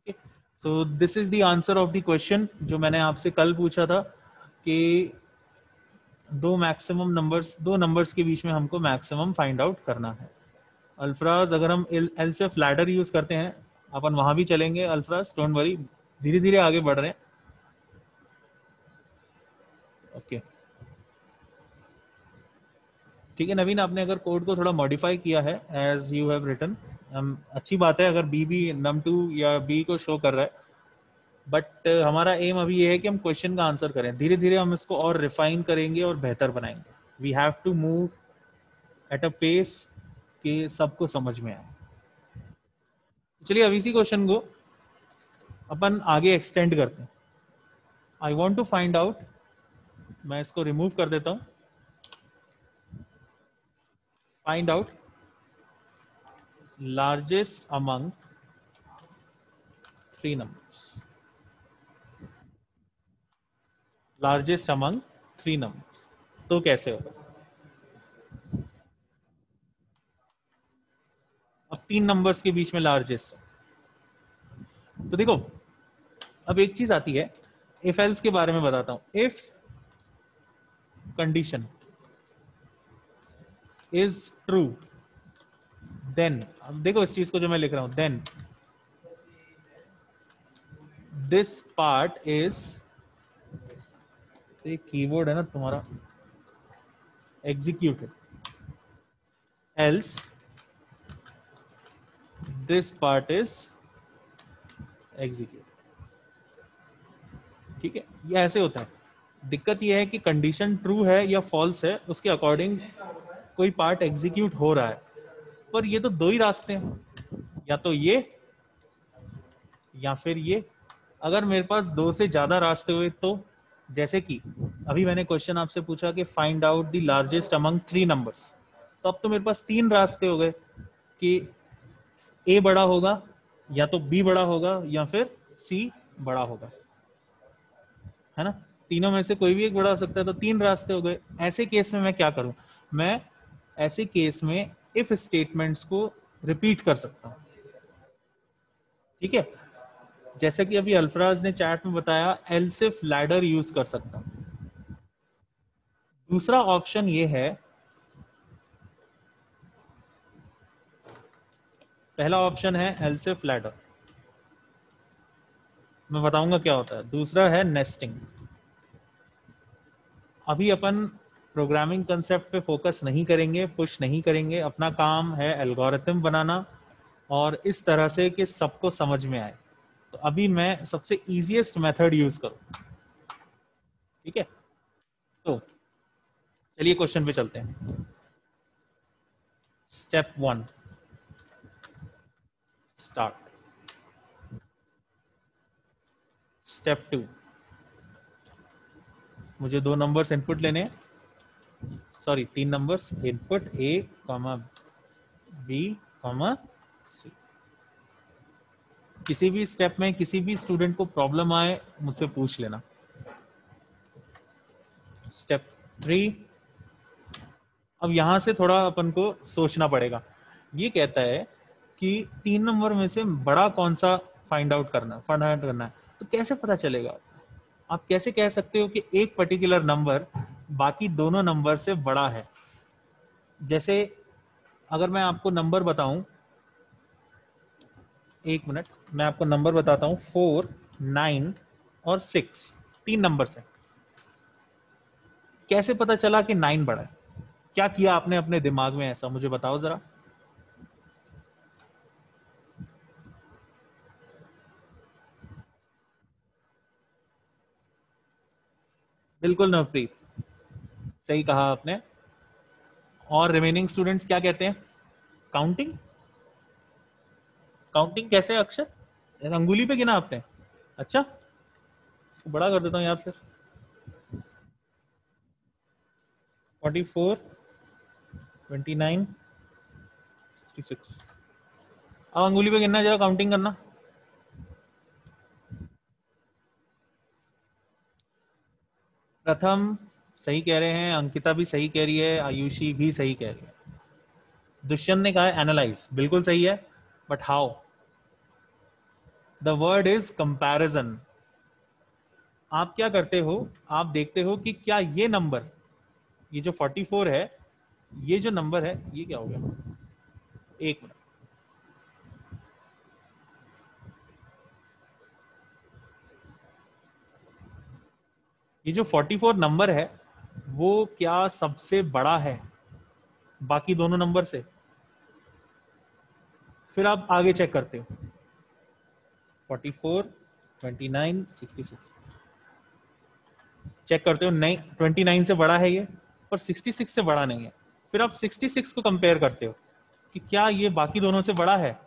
Okay so this is the answer of the question जो मैंने आपसे कल पूछा था कि दो मैक्सिमम नंबर्स दो नंबर्स के बीच में हमको मैक्सिमम फाइंड आउट करना है। अल्फ्राज अगर हम एल से फ्लैडर यूज़ करते हैं, अपन वहाँ भी चलेंगे अल्फ्राज डोंट वरी धीरे धीरे आगे बढ़ रहे हैं। ओके. ठीक है, नवीन, आपने अगर कोड को थोड़ा मॉडिफाई किया है एज यू हैव रिटन अच्छी बात है अगर बी भी नम टू या बी को शो कर रहा है। बट uh, हमारा एम अभी ये है कि हम क्वेश्चन का आंसर करें। धीरे धीरे हम इसको और रिफाइन करेंगे और बेहतर बनाएँगे। We have to move at a pace कि सबको समझ में आए। चलिए अब इसी क्वेश्चन को अपन आगे एक्सटेंड करते हैं। I want to find out मैं इसको रिमूव कर देता हूँ। Find out largest among three numbers. Largest among three numbers. तो कैसे होगा? अब तीन नंबर्स के बीच में लार्जेस्ट तो देखो, अब एक चीज़ आती है इफ़ एल्स के बारे में बताता हूँ। If condition is true then देखो इस चीज़ को जो मैं लिख रहा हूँ, then. This part is keyboard है ना तुम्हारा executed else this part is execute ठीक है? ये ऐसे होता है। दिक्कत यह है कि कंडीशन ट्रू है या फॉल्स है, उसके अकॉर्डिंग कोई पार्ट एग्जीक्यूट हो रहा है। पर ये तो दो ही रास्ते हैं। या तो ये, या फिर ये। अगर मेरे पास दो से ज़्यादा रास्ते हुए तो जैसे कि, अभी मैंने क्वेश्चन आपसे पूछा कि find out the largest among three numbers तो अब तो मेरे पास तीन रास्ते हो गए कि ए बड़ा होगा, या तो बी बड़ा होगा, या फिर सी बड़ा होगा। है ना? तीनों में से कोई भी एक बड़ा हो सकता है तो तीन रास्ते हो गए। ऐसे केस में मैं क्या करूँ? मैं ऐसे केस में इफ़ स्टेटमेंट्स को रिपीट कर सकता हूँ। ठीक है? जैसे कि अभी अल्फराज ने चैट में बताया एलसिफ लैडर यूज़ कर सकता हूँ। दूसरा ऑप्शन ये है, पहला ऑप्शन है एलसिफ लैडर मैं बताऊँगा क्या होता है। दूसरा है नेस्टिंग अभी अपन प्रोग्रामिंग कंसेप्ट पे फोकस नहीं करेंगे पुश नहीं करेंगे। अपना काम है एल्गोरिथम बनाना और इस तरह से कि सबको समझ में आए। तो अभी मैं सबसे इजीएस्ट मेथड यूज़ करूँ। ठीक है? तो चलिए क्वेश्चन पे चलते हैं। Step one start step two मुझे दो नंबर्स इनपुट लेने हैं। सॉरी तीन numbers input A comma B comma C किसी भी स्टेप में किसी भी स्टूडेंट को प्रॉब्लम आए, मुझसे पूछ लेना। स्टेप थ्री अब यहाँ से थोड़ा अपन को सोचना पड़ेगा। ये कहता है कि तीन नंबर में से बड़ा कौन सा फाइंड आउट करना फाइंड आउट करना है? तो कैसे पता चलेगा? आप कैसे कह सकते हो कि एक पर्टिकुलर नंबर बाकी दोनों नंबर से बड़ा है। जैसे अगर मैं आपको नंबर बताऊँ, एक मिनट, मैं आपको नंबर बताता हूँ, फोर, नाइन और सिक्स, तीन नंबर से कैसे पता चला कि नाइन बड़ा है? क्या किया आपने अपने दिमाग में ऐसा? मुझे बताओ जरा। बिल्कुल नवप्रीत सही कहा आपने। और रिमेनिंग स्टूडेंट्स क्या कहते हैं? काउंटिंग काउंटिंग कैसे अक्षर? अंगुली पे गिना आपने। अच्छा इसको बड़ा कर देता हूँ यार फिर। Forty four twenty nine six अब अंगुली पे गिनना जरा काउंटिंग करना। प्रथम सही कह रहे हैं, अंकिता भी सही कह रही है, आयुषी भी सही कह रही है। दुष्यंत ने कहा एनालाइज बिल्कुल सही है but how the word is comparison आप क्या करते हो? आप देखते हो कि क्या ये नंबर ये जो 44 है, ये जो नंबर है, ये क्या हो गया? एक मिनट। ये जो 44 नंबर है वो क्या सबसे बड़ा है? बाकी दोनों नंबर से। फिर आप आगे चेक करते हो। 44, 29, 66 चेक करते हो नहीं 29 से बड़ा है ये पर 66 से बड़ा नहीं है। फिर आप 66 को कंपेयर करते हो कि क्या ये बाकी दोनों से बड़ा है?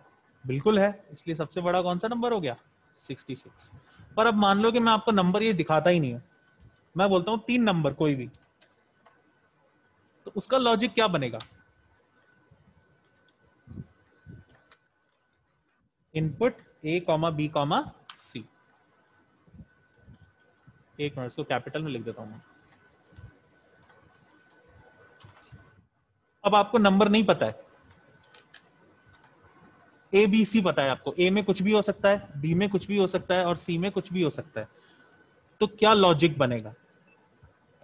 बिल्कुल है इसलिए सबसे बड़ा कौन सा नंबर हो गया? 66 पर अब मान लो कि मैं आपको नंबर ये दिखाता ही नहीं हूँ। मैं बोलता हूँ तीन नंबर कोई भी। तो उसका लॉजिक क्या बनेगा? Input A comma B comma C एक मिनट, इसको कैपिटल में लिख देता हूँ अब आपको नंबर नहीं पता है। ए बी सी पता है आपको। ए में कुछ भी हो सकता है बी में कुछ भी हो सकता है और सी में कुछ भी हो सकता है। तो क्या लॉजिक बनेगा?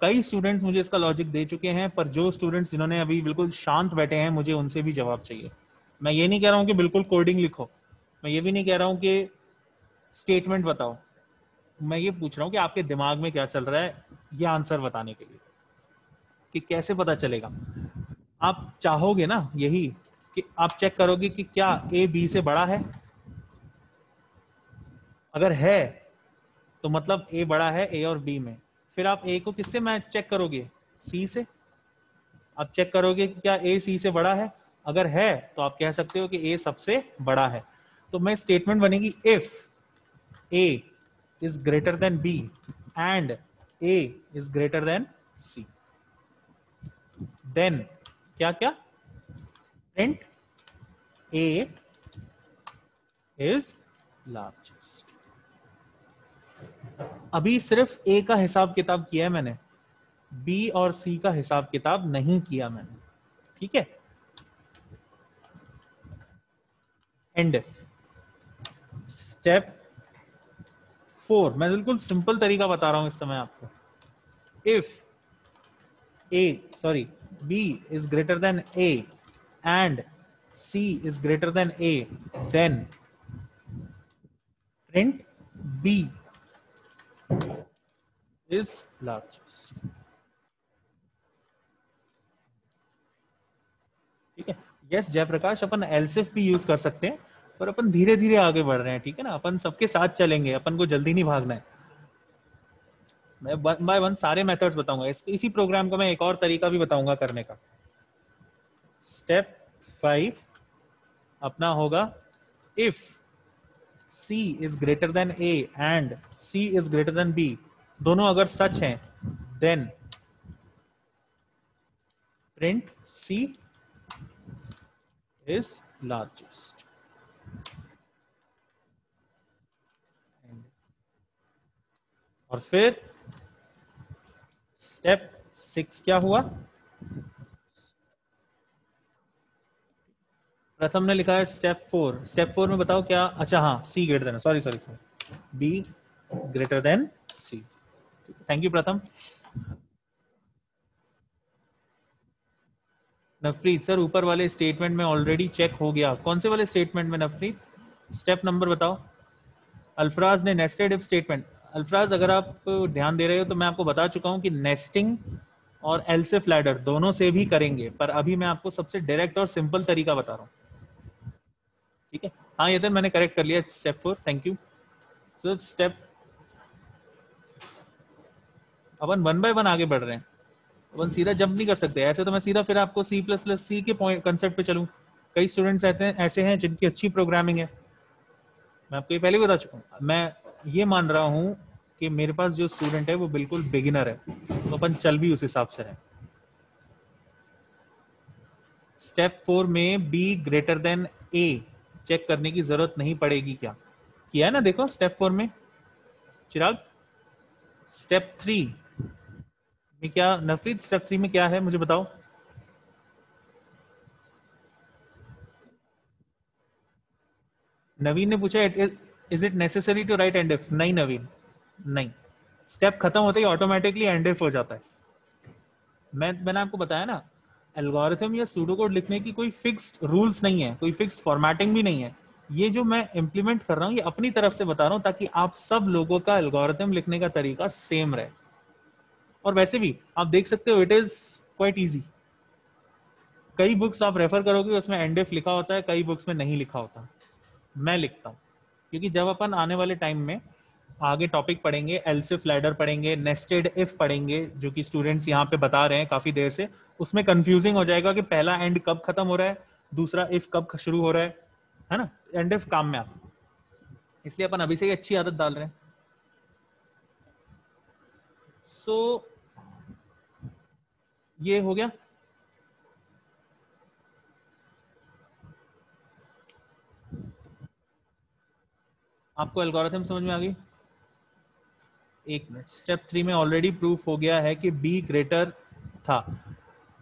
कई स्टूडेंट्स मुझे इसका लॉजिक दे चुके हैं, पर जो स्टूडेंट्स जिन्होंने अभी बिल्कुल शांत बैठे हैं, मुझे उनसे भी जवाब चाहिए। मैं ये नहीं कह रहा हूँ कि बिल्कुल कोडिंग लिखो। मैं ये भी नहीं कह रहा हूँ कि स्टेटमेंट बताओ। मैं ये पूछ रहा हूँ कि आपके दिमाग में क्या चल रहा है, ये आंसर बताने के लिए। कि कैसे पता चलेगा? आप चाहोगे ना यही कि आप चेक करोगे कि क्या ए बी से बड़ा है? अगर है तो मतलब ए बड़ा है ए और बी में। फिर आप ए को किससे मैच चेक करोगे? सी से। आप चेक करोगे कि क्या ए सी से बड़ा है? अगर है तो आप कह सकते हो कि ए सबसे बड़ा है। तो मैं स्टेटमेंट बनेगी if A is greater than B and A is greater than C then क्या क्या? प्रिंट ए इज़ लार्जेस्ट अभी सिर्फ़ ए का हिसाब किताब किया है मैंने। बी और सी का हिसाब किताब नहीं किया मैंने। ठीक है? एंड स्टेप फोर मैं बिल्कुल सिंपल तरीका बता रहा हूँ इस समय आपको। If a sorry B is greater than A and C is greater than A then print B is largest ठीक है? यस जयप्रकाश अपन एलसिफ भी यूज़ कर सकते हैं पर अपन धीरे धीरे आगे बढ़ रहे हैं ठीक है ना? अपन सबके साथ चलेंगे अपन को जल्दी नहीं भागना है। मैं वन बाय वन सारे मेथड्स बताऊँगा। इस, इसी प्रोग्राम को मैं एक और तरीका भी बताऊँगा करने का। स्टेप फाइव अपना होगा if C is greater than A and C is greater than B दोनों अगर सच हैं then print C is largest और फिर स्टेप सिक्स क्या हुआ? प्रथम ने लिखा है स्टेप फोर स्टेप फोर में बताओ क्या? अच्छा हाँ C greater than sorry sorry sorry B greater than C thank you Pratham Navpreet sir ऊपर वाले स्टेटमेंट में ऑलरेडी चेक हो गया कौन से वाले स्टेटमेंट में नवप्रीत स्टेप नंबर बताओ अल्फराज ने नेस्टेड इफ़ स्टेटमेंट अल्फराज अगर आप ध्यान दे रहे हो तो मैं आपको बता चुका हूँ कि नेस्टिंग और एल्सिफ लैडर दोनों से भी करेंगे पर अभी मैं आपको सबसे डायरेक्ट और सिंपल तरीका बता रहा हूँ ठीक है हाँ ये मैंने करेक्ट कर लिया step four thank you sir step upon one by one आगे बढ़ रहे हैं। अपन सीधा जंप नहीं कर सकते। ऐसे तो मैं सीधा फिर आपको सी प्लस प्लस सी के पॉइंट कंसेप्ट पे चलूँ। कई स्टूडेंट्स ऐसे हैं ऐसे हैं जिनकी अच्छी प्रोग्रामिंग है। मैं आपको ये पहले बता चुका हूँ। मैं ये मान रहा हूँ कि मेरे पास जो स्टूडेंट है, वो बिल्कुल बिगिनर है। तो अपन चल भी उस हिसाब से रहे स्टेप फोर में B greater than A check करने की ज़रूरत नहीं पड़ेगी क्या? किया है ना? देखो स्टेप फोर में। चिराग स्टेप थ्री में क्या, नफरीद स्टेप थ्री में क्या है, मुझे बताओ। नवीन ने पूछा is it necessary to write and if नहीं नवीन, नहीं। स्टेप खत्म होते ही ऑटोमेटिकली एंड इफ़ हो जाता है। मैं, मैंने आपको बताया ना एल्गोरिथम या सूडो कोड लिखने की कोई फिक्स्ड रूल्स नहीं है, कोई फिक्स्ड फॉर्मेटिंग भी नहीं है। ये जो मैं इंप्लीमेंट कर रहा हूँ, ये अपनी तरफ़ से बता रहा हूँ, ताकि आप सब लोगों का एल्गोरिथम लिखने का तरीका सेम रहे। और वैसे भी, आप देख सकते हो इट इज़ क्वाइट इजी कई बुक्स आप रेफर करोगे, उसमें एंड लिखा होता है, कई बुक्स में नहीं लिखा होता। मैं लिखता हूँ, क्योंकि जब अपन आने वाले टाइम में आगे टॉपिक पढ़ेंगे एलसिफ लैडर पढ़ेंगे नेस्टेड इफ़ पढ़ेंगे, जो कि स्टूडेंट्स यहाँ पे बता रहे हैं काफ़ी देर से, उसमें कंफ्यूजिंग हो जाएगा कि पहला एंड कब खत्म हो रहा है, दूसरा इफ़ कब शुरू हो रहा है है ना? एंड इफ़ काम में आप इसलिए अपन अभी से ही अच्छी आदत डाल रहे हैं। सो so, ये हो गया। आपको एल्गोरिथम समझ में आ गई? एक मिनट। स्टेप थ्री में ऑलरेडी प्रूफ हो गया है कि बी ग्रेटर था।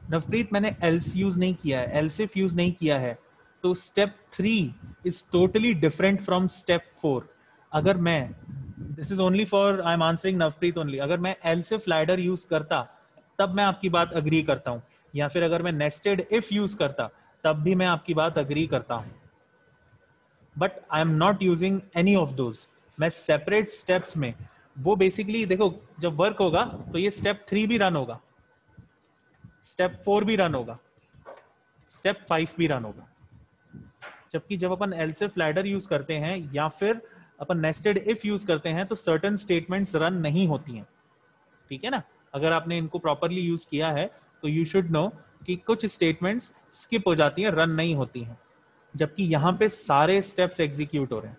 नवप्रीत मैंने एल्स यूज़ नहीं किया है। एल्सिफ यूज़ नहीं किया है। तो step three is totally different from step four अगर मैं this is only for I am answering Navpreet only अगर मैं एल्सिफ लाइडर यूज़ करता, तब मैं आपकी बात अग्री करता हूँ। या फिर अगर मैं नेस्टेड इफ़ यूज़ करता, तब भी मैं आपकी बात अग्री करता हूँ। But I am not using any of those मैं सेपरेट स्टेप्स में, वो बेसिकली देखो, जब वर्क होगा तो ये स्टेप थ्री भी रन होगा। स्टेप फोर भी रन होगा। स्टेप फाइव भी रन होगा। जबकि जब अपन एलसिफ लैडर यूज़ करते हैं, या फिर अपन नेस्टेड इफ़ यूज़ करते हैं तो सर्टन स्टेटमेंट्स रन नहीं होती हैं। ठीक है ना? अगर आपने इनको प्रॉपरली यूज़ किया है तो यू शुड नो कि कुछ स्टेटमेंट्स स्किप हो जाती हैं रन नहीं होती हैं। जबकि यहाँ पे सारे स्टेप्स एग्जीक्यूट हो रहे हैं।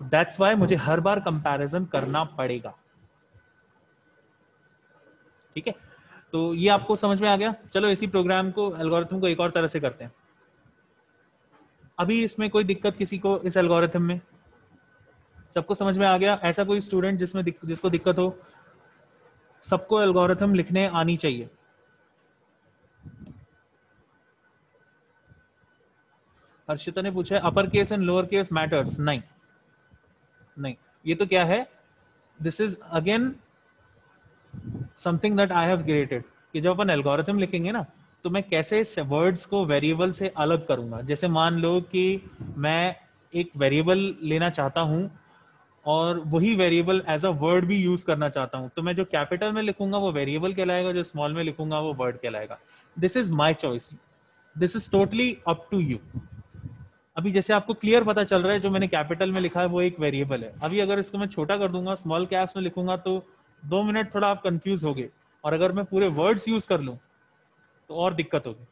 दैट्स वाई मुझे हर बार कंपैरिजन करना पड़ेगा। ठीक है? तो ये आपको समझ में आ गया? चलो इसी प्रोग्राम को एल्गोरिथम को एक और तरह से करते हैं। अभी इसमें कोई दिक्कत किसी को इस एल्गोरिथम में? सबको समझ में आ गया? ऐसा कोई स्टूडेंट जिसमें दिक, जिसको दिक्कत हो सबको एल्गोरिथम लिखने आनी चाहिए। हर्षिता ने पूछा upper case and lower case matters नहीं। नहीं। ये तो क्या है? This is again something that I have created कि जब अपन एल्गोरिथम लिखेंगे ना तो मैं कैसे वर्ड्स को वेरिएबल से अलग करूँगा? जैसे मान लो कि मैं एक वेरिएबल लेना चाहता हूँ और वही वेरिएबल एज अ वर्ड भी यूज़ करना चाहता हूँ। तो मैं जो कैपिटल में लिखूँगा, वो वेरिएबल कहलाएगा, जो स्मॉल में लिखूँगा, वो वर्ड कहलाएगा। This is my choice this is totally up to you अभी जैसे आपको क्लियर पता चल रहा है, जो मैंने कैपिटल में लिखा है, वो एक वेरिएबल है। अभी अगर इसको मैं छोटा कर दूँगा स्मॉल कैप्स में लिखूँगा तो दो मिनट थोड़ा आप कंफ्यूज हो गए और अगर मैं पूरे वर्ड्स यूज़ कर लूँ तो और दिक्कत होगी।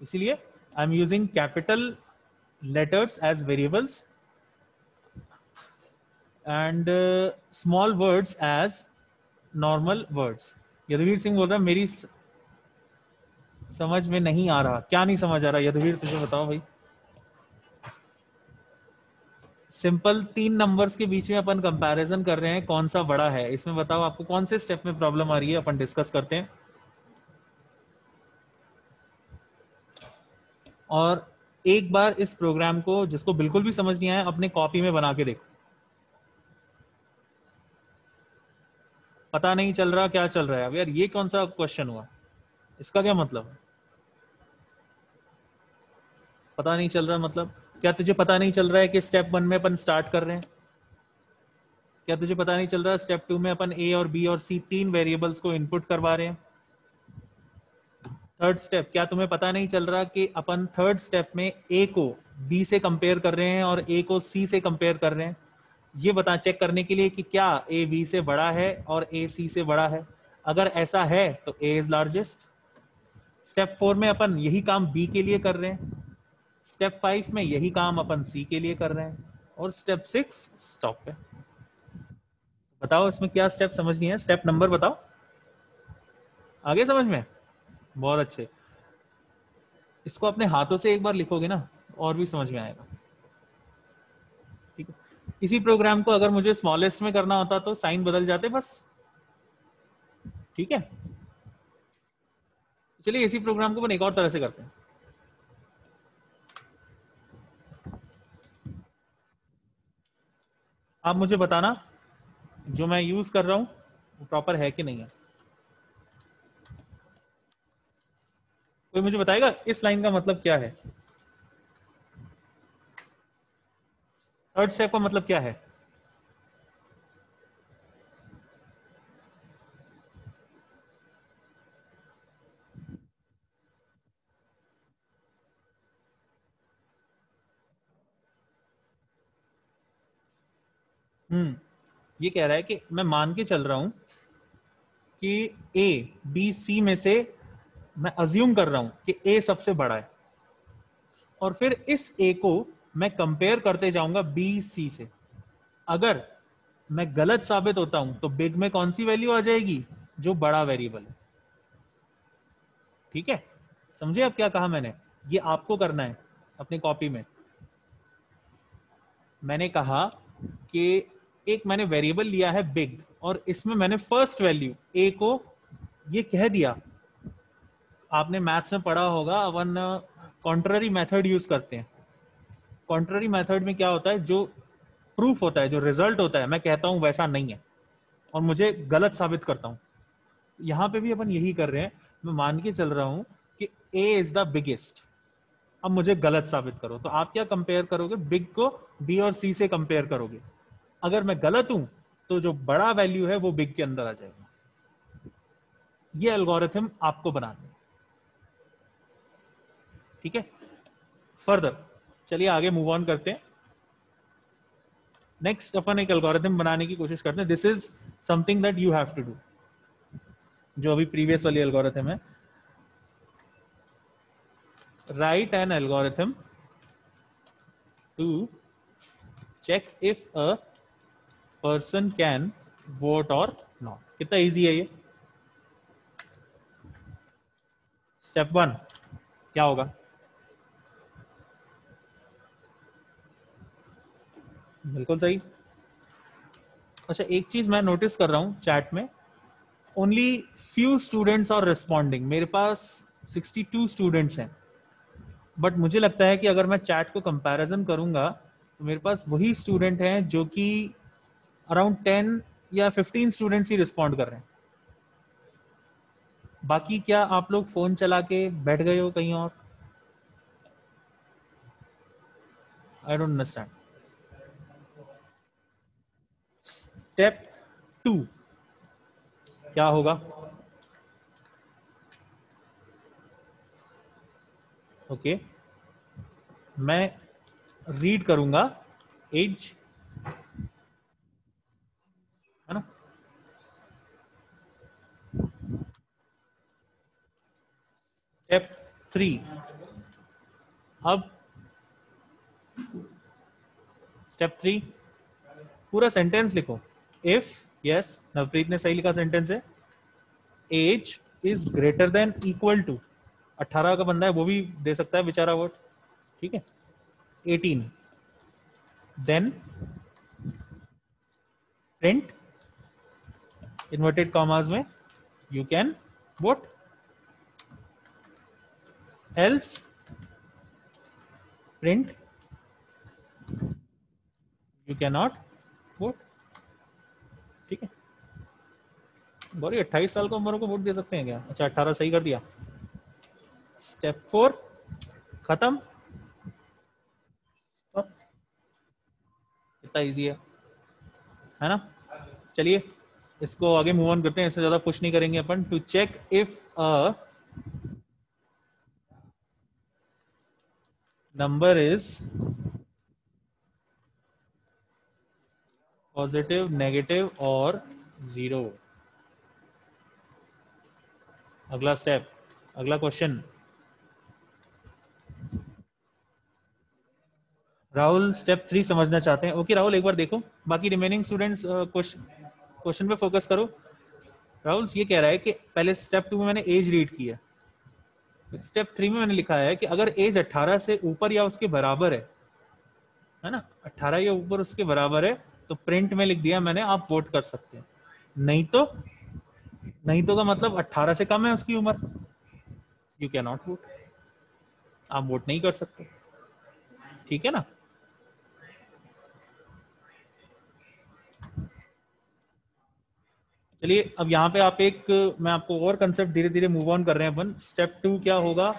इसीलिए I am using capital letters as variables and small words as normal words Yaduveer Singh बोल रहा मेरी समझ में नहीं आ रहा। क्या नहीं समझ आ रहा? यदुवीर, तुझे बताओ भाई। सिंपल तीन नंबर्स के बीच में अपन कंपैरिजन कर रहे हैं, कौन सा बड़ा है। इसमें बताओ आपको, कौन से स्टेप में प्रॉब्लम आ रही है, अपन डिस्कस करते हैं। और एक बार इस प्रोग्राम को, जिसको बिल्कुल भी समझ नहीं आया, अपने कॉपी में बना के देखो। पता नहीं चल रहा, क्या चल रहा है। अब यार, ये कौन सा क्वेश्चन हुआ? इसका क्या मतलब? है पता नहीं चल रहा मतलब। क्या तुझे पता नहीं चल रहा है कि स्टेप वन में अपन स्टार्ट कर रहे हैं? क्या तुझे पता नहीं चल रहा स्टेप टू में अपन ए और बी और सी तीन वेरिएबल्स को इनपुट करवा रहे हैं? थर्ड स्टेप क्या तुम्हें पता नहीं चल रहा कि अपन थर्ड स्टेप में ए को बी से कंपेयर कर रहे हैं और ए को सी से कंपेयर कर रहे हैं? ये बता चेक करने के लिए कि क्या ए बी से बड़ा है और ए सी से बड़ा है। अगर ऐसा है तो A is largest step four में अपन यही काम बी के लिए कर रहे हैं। स्टेप फाइव में यही काम अपन सी के लिए कर रहे हैं। और स्टेप सिक्स स्टॉप पे बताओ, इसमें क्या स्टेप समझ नहीं है स्टेप नंबर बताओ। आगे समझ में? बहुत अच्छे। इसको अपने हाथों से एक बार लिखोगे ना, और भी समझ में आएगा। ठीक है। इसी प्रोग्राम को अगर मुझे स्मॉलेस्ट में करना होता तो साइन बदल जाते बस। ठीक है? चलिए, इसी प्रोग्राम को अपन एक और तरह से करते हैं। आप मुझे बताना, जो मैं यूज़ कर रहा हूँ, वो प्रॉपर है कि नहीं है। कोई मुझे बताएगा इस लाइन का मतलब क्या है? थर्ड स्टेप का मतलब क्या है? हम्म ये कह रहा है कि मैं मान के चल रहा हूँ कि ए बी सी में से मैं अज्यूम कर रहा हूँ कि ए सबसे बड़ा है। और फिर इस ए को मैं कंपेयर करते जाऊँगा बी सी से। अगर मैं गलत साबित होता हूँ तो बिग में कौन सी वैल्यू आ जाएगी? जो बड़ा वेरिएबल है। ठीक है? समझे अब क्या कहा मैंने? ये आपको करना है, अपनी कॉपी में। मैंने कहा कि एक मैंने वेरिएबल लिया है बिग और इसमें मैंने फ़र्स्ट वैल्यू ए को ये कह दिया आपने मैथ्स में पढ़ा होगा अपन कॉन्ट्ररी मेथड यूज़ करते हैं। कॉन्ट्ररी मेथड में क्या होता है? जो प्रूफ होता है, जो रिज़ल्ट होता है, मैं कहता हूँ वैसा नहीं है। और मुझे गलत साबित करता हूँ। यहाँ पे भी अपन यही कर रहे हैं। मैं मान के चल रहा हूँ कि ए इज़ द बिगेस्ट अब मुझे गलत साबित करो। तो आप क्या कंपेयर करोगे? बिग को बी और सी से कंपेयर करोगे। अगर मैं गलत हूँ तो जो बड़ा वैल्यू है, वो बिग के अंदर आ जाएगा। ये एल्गोरिथम आपको बनाना ठीक है? फर्दर चलिए आगे मूव ऑन करते हैं। नेक्स्ट अपन एक एल्गोरिथम बनाने की कोशिश करते हैं। This is something that you have to do जो अभी प्रीवियस वाली एल्गोरिथम है। Right an algorithm to check if a person can vote or not कितना इजी है ये। स्टेप वन क्या होगा? बिल्कुल सही। अच्छा एक चीज़ मैं नोटिस कर रहा हूँ चैट में। Only few students are responding मेरे पास 62 स्टूडेंट्स हैं। बट मुझे लगता है कि अगर मैं चैट को कंपैरिजन करूँगा तो मेरे पास वही स्टूडेंट हैं जो कि अराउंड टेन या फिफ्टीन स्टूडेंट्स ही रिस्पॉन्ड कर रहे हैं। बाकी क्या आप लोग फ़ोन चला के बैठ गए हो कहीं और? I don't understand step two. क्या होगा? ओके। okay. मैं रीड करूँगा एज, है ना? Step three. अब, स्टेप थ्री। पूरा सेंटेंस लिखो। इफ़ यस नवप्रीत ने सही लिखा सेंटेंस है। Age is greater than equal to अट्ठारह का बंदा है, वो भी दे सकता है बेचारा वोट ठीक है? Eighteen then print inverted commas में you can vote else print you can not vote ठीक है। गौरी अट्ठाईस साल की उम्र को वोट दे सकते हैं क्या? अच्छा अट्ठारह सही कर दिया। स्टेप फोर खत्म। कितना इजी है। है ना? चलिए, इसको आगे मूव ऑन करते हैं, इससे ज़्यादा पुश नहीं करेंगे अपन। To check if a number is positive negative or zero अगला स्टेप अगला क्वेश्चन राहुल स्टेप थ्री समझना चाहते हैं. ओके राहुल, एक बार देखो. बाकी रिमेनिंग स्टूडेंट्स क्वेश्चन क्वेश्चन पे फोकस करो. राहुल, ये कह रहा है कि पहले स्टेप टू में मैंने एज रीड किया स्टेप थ्री में मैंने लिखा है कि अगर एज 18 से ऊपर या उसके बराबर है है ना? 18 या ऊपर उसके बराबर है तो प्रिंट में लिख दिया मैंने, आप वोट कर सकते हैं। नहीं तो नहीं तो का मतलब 18 से कम है उसकी उम्र। यू कैन नॉट वोट आप वोट नहीं कर सकते। ठीक है ना? चलिए, अब यहाँ पे आप एक, मैं आपको और कंसेप्ट धीरे धीरे मूव ऑन कर रहे हैं अपन। स्टेप टू क्या होगा?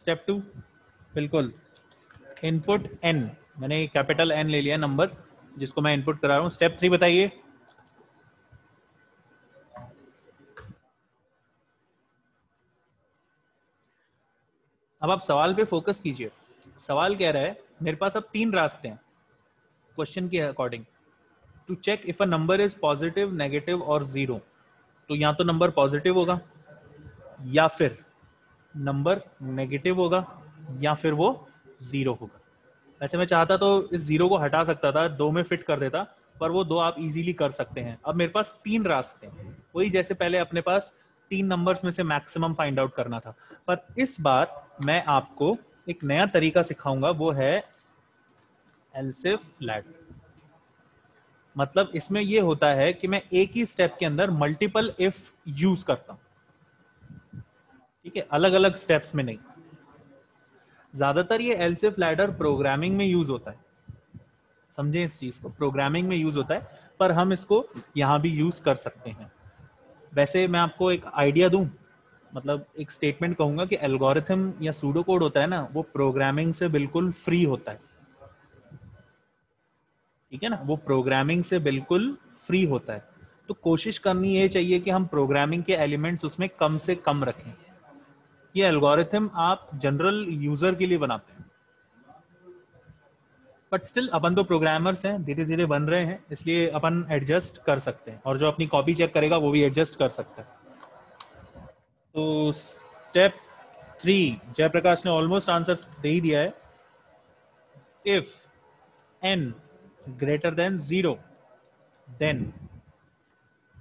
स्टेप टू बिल्कुल। इनपुट एन मैंने कैपिटल एन ले लिया नंबर जिसको मैं इनपुट करा रहा हूँ। स्टेप थ्री बताइए। अब आप सवाल पे फोकस कीजिए। सवाल कह रहा है, मेरे पास अब तीन रास्ते हैं क्वेश्चन के according to check if a number is positive negative or zero तो या तो नंबर पॉजिटिव होगा, या फिर नंबर नेगेटिव होगा या फिर वो ज़ीरो होगा। वैसे मैं चाहता तो इस ज़ीरो को हटा सकता था, दो में फिट कर देता, पर वो दो आप इजीली कर सकते हैं। अब मेरे पास तीन रास्ते हैं। वही जैसे पहले अपने पास तीन नंबर्स में से मैक्सिमम फाइंड आउट करना था। पर इस बार मैं आपको एक नया तरीका सिखाऊँगा, वो है एल्सिफ लैड मतलब इसमें ये होता है कि मैं एक ही स्टेप के अंदर मल्टीपल इफ़ यूज़ करता हूँ। ठीक है अलग अलग स्टेप्स में नहीं। ज़्यादातर ये एल्सिफ लैडर प्रोग्रामिंग में यूज़ होता है। समझे इस चीज़ को? प्रोग्रामिंग में यूज़ होता है, पर हम इसको यहाँ भी यूज़ कर सकते हैं। वैसे मैं आपको एक आइडिया दूँ मतलब एक स्टेटमेंट कहूँगा कि एल्गोरिथम या सूडो कोड होता है ना, वो प्रोग्रामिंग से बिल्कुल फ्री होता है। ठीक है ना? वो प्रोग्रामिंग से बिल्कुल फ्री होता है। तो कोशिश करनी ये चाहिए कि हम प्रोग्रामिंग के एलिमेंट्स उसमें कम से कम रखें। ये एल्गोरिथम आप जनरल यूज़र के लिए बनाते हैं। बट स्टिल अपन तो प्रोग्रामर्स हैं धीरे धीरे बन रहे हैं, इसलिए अपन एडजस्ट कर सकते हैं। और जो अपनी कॉपी चेक करेगा, वो भी एडजस्ट कर सकता है। तो स्टेप थ्री जयप्रकाश ने ऑलमोस्ट आंसर दे ही दिया है। If N greater than zero then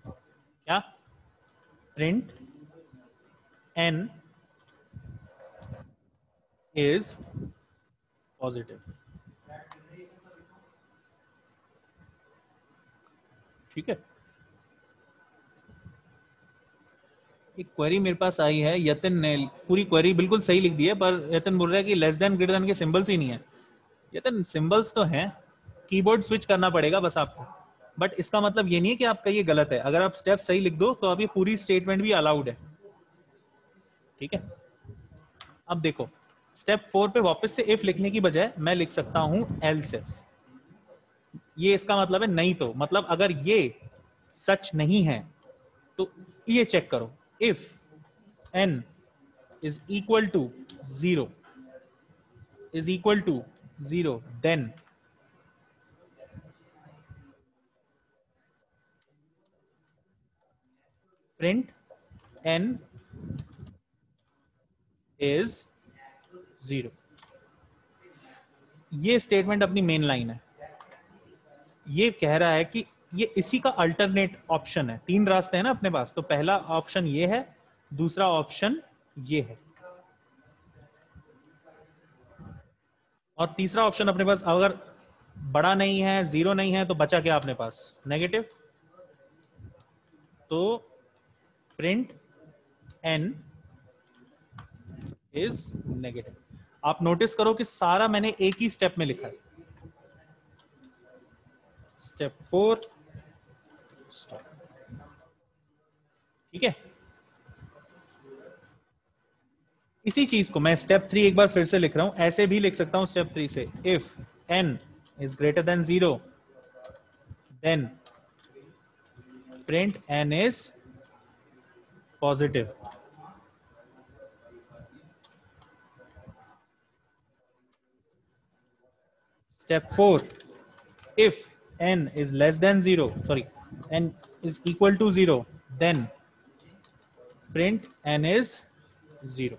क्या? प्रिंट एन इज़ पॉजिटिव ठीक है? एक क्वेरी मेरे पास आई है, यतिन ने पूरी क्वेरी बिल्कुल सही लिख दी है, पर यतिन बोल रहा है कि लेस देन ग्रेटर देन के सिंबल्स ही नहीं है। यतिन सिंबल्स तो हैं कीबोर्ड स्विच करना पड़ेगा बस आपको। बट इसका मतलब ये नहीं है कि आपका ये गलत है। अगर आप स्टेप सही लिख दो तो अभी पूरी स्टेटमेंट भी अलाउड है। ठीक है? अब देखो स्टेप फोर पे वापस से इफ़ लिखने की बजाय मैं लिख सकता हूँ एल से। ये इसका मतलब है नहीं तो। मतलब अगर ये सच नहीं है तो ये चेक करो। If n is equal to 0 is equal to 0 then print n is 0 ये स्टेटमेंट अपनी मेन लाइन है। ये कह रहा है कि ये इसी का अल्टरनेट ऑप्शन है। तीन रास्ते हैं ना अपने पास। तो पहला ऑप्शन ये है, दूसरा ऑप्शन ये है। और तीसरा ऑप्शन अपने पास, अगर बड़ा नहीं है ज़ीरो नहीं है तो बचा क्या अपने पास? नेगेटिव तो प्रिंट एन इज़ नेगेटिव आप नोटिस करो कि सारा मैंने एक ही स्टेप में लिखा है। स्टेप फोर ठीक है? इसी चीज़ को मैं स्टेप थ्री एक बार फिर से लिख रहा हूँ। ऐसे भी लिख सकता हूँ स्टेप थ्री से। If N is greater than zero then print N is positive step 4 if n is less than 0 sorry n is equal to 0 then print n is 0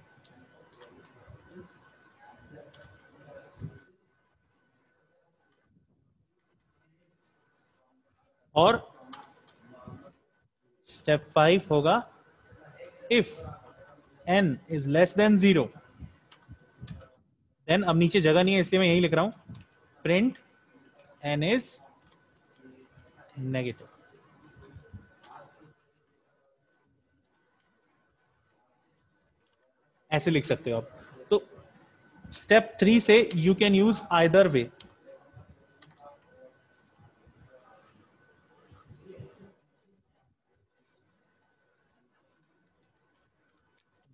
और स्टेप फाइव होगा if n is less than zero then अब नीचे जगह नहीं है इसलिए मैं यही लिख रहा हूँ print n is negative. ऐसे लिख सकते हो आप। तो स्टेप थ्री से you can use either way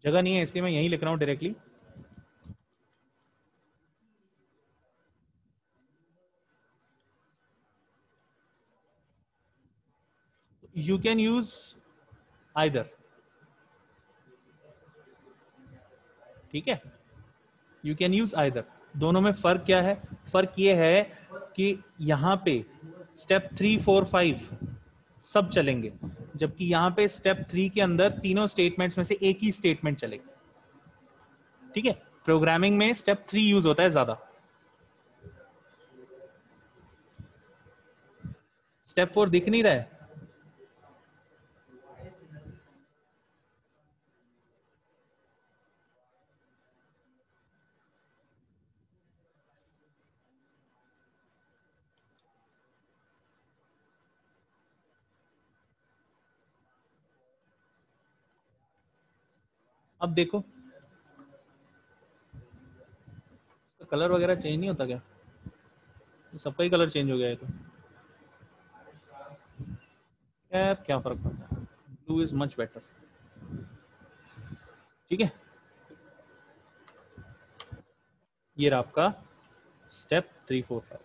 जगह नहीं है, इसलिए मैं यही लिख रहा हूँ directly you can use either. ठीक है? यू कैन यूज़ आइदर दोनों में फ़र्क क्या है? फ़र्क ये है कि यहाँ पे स्टेप थ्री फोर फाइव सब चलेंगे, जबकि यहाँ पे स्टेप थ्री के अंदर तीनों स्टेटमेंट्स में से एक ही स्टेटमेंट चलेगी ठीक है? प्रोग्रामिंग में स्टेप थ्री यूज़ होता है ज़्यादा। स्टेप फोर दिख नहीं रहा है? अब देखो। इसका कलर वगैरह चेंज नहीं होता क्या? सबका ही कलर चेंज हो गया है तो। यार, क्या फ़र्क पड़ता है? ब्लू इज़ मच बेटर ठीक है? ये रहा आपका स्टेप थ्री फोर फाइव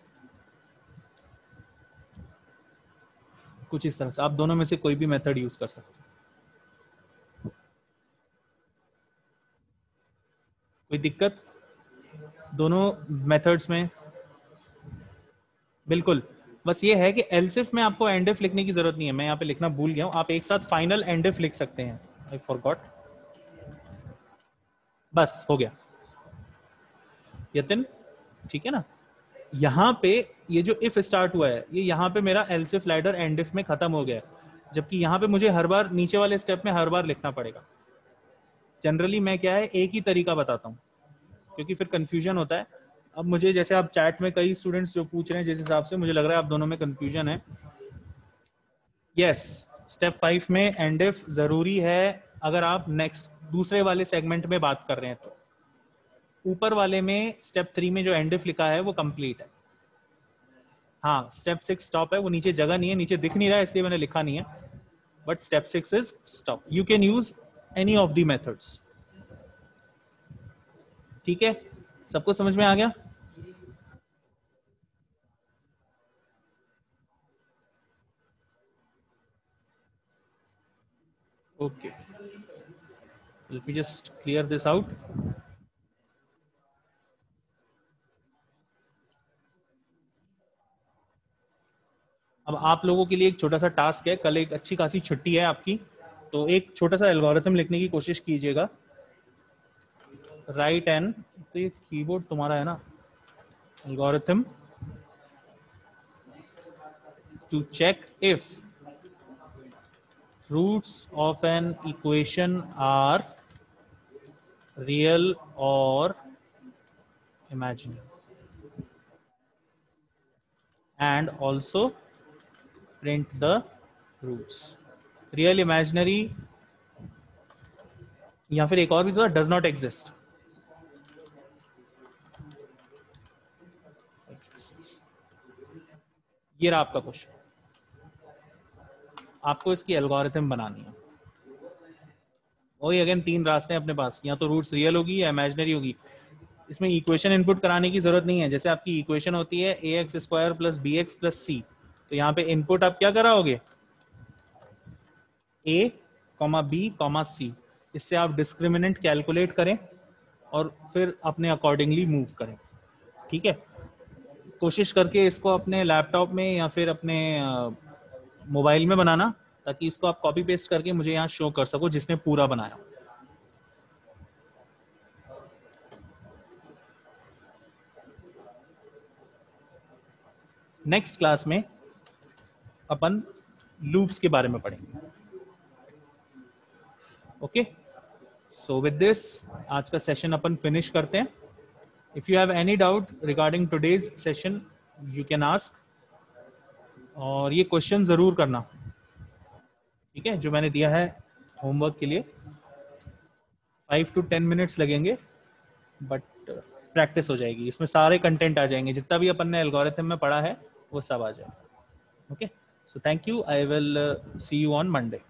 कुछ इस तरह से। आप दोनों में से कोई भी मेथड यूज़ कर सकते कोई दिक्कत दोनों मेथड्स में। बिल्कुल। बस ये है कि एलसिफ में आपको एंड लिखने की ज़रूरत नहीं है, मैं यहाँ पे लिखना भूल गया हूँ। आप एक साथ फाइनल एंड लिख सकते हैं। आई फॉर गॉट बस, हो गया। यतिन, ठीक है ना? यहाँ पे ये जो इफ़ स्टार्ट हुआ है, ये यहाँ पे मेरा एलसिफ लाइडर एंड इफ़ में खत्म हो गया जबकि यहाँ पे मुझे हर बार, नीचे वाले स्टेप में हर बार लिखना पड़ेगा। जनरली मैं क्या है, एक ही तरीका बताता हूँ। क्योंकि फिर कंफ्यूजन होता है। अब मुझे जैसे आप चैट में कई स्टूडेंट्स जो पूछ रहे हैं जिस हिसाब से, मुझे लग रहा है आप दोनों में कंफ्यूजन है। यस स्टेप फाइव में एंड इफ़ ज़रूरी है अगर आप नेक्स्ट दूसरे वाले सेगमेंट में बात कर रहे हैं तो। ऊपर वाले में स्टेप थ्री में जो एंड इफ़ लिखा है, वो कंप्लीट है। हाँ स्टेप सिक्स स्टॉप है, वो नीचे जगह नहीं है, नीचे दिख नहीं रहा है, इसलिए मैंने लिखा नहीं है। But step six is stop you can use any of the methods ठीक है? सबको समझ में आ गया? Okay let me just clear this out अब आप लोगों के लिए एक छोटा सा टास्क है। कल एक अच्छी खासी छुट्टी है आपकी। तो एक छोटा सा एल्गोरिथम लिखने की कोशिश कीजिएगा। राइट एन तो ये कीबोर्ड तुम्हारा है ना algorithm to check if roots of an equation are real or imagine and also print the roots real imaginary या फिर एक और भी तो डज नॉट एग्जिस्ट ये रहा आपका क्वेश्चन आपको इसकी एल्गोरिथम बनानी है। वही अगेन तीन रास्ते हैं अपने पास। या तो रूट्स रियल होगी या इमेजनरी होगी। इसमें इक्वेशन इनपुट कराने की ज़रूरत नहीं है। जैसे आपकी इक्वेशन होती है A X square plus B X plus C तो यहाँ पे इनपुट आप क्या कराओगे? A comma B comma C इससे आप डिस्क्रिमिनेंट कैलकुलेट करें और फिर अपने अकॉर्डिंगली मूव करें। ठीक है? कोशिश करके इसको अपने लैपटॉप में या फिर अपने मोबाइल में बनाना, ताकि इसको आप कॉपी पेस्ट करके मुझे यहाँ शो कर सको, जिसने पूरा बनाया। नेक्स्ट क्लास में अपन लूप्स के बारे में पढ़ेंगे। ओके सो विद दिस आज का सेशन अपन फिनिश करते हैं। If you have any doubt regarding today's session, you can ask. और ये क्वेश्चन ज़रूर करना। ठीक है? जो मैंने दिया है होमवर्क के लिए। फाइव टू टेन मिनट्स लगेंगे बट प्रैक्टिस हो जाएगी। इसमें सारे कंटेंट आ जाएँगे। जितना भी अपन ने एल्गोरिथम में पढ़ा है, वो सब आ जाएगा। Okay so thank you I will see you on Monday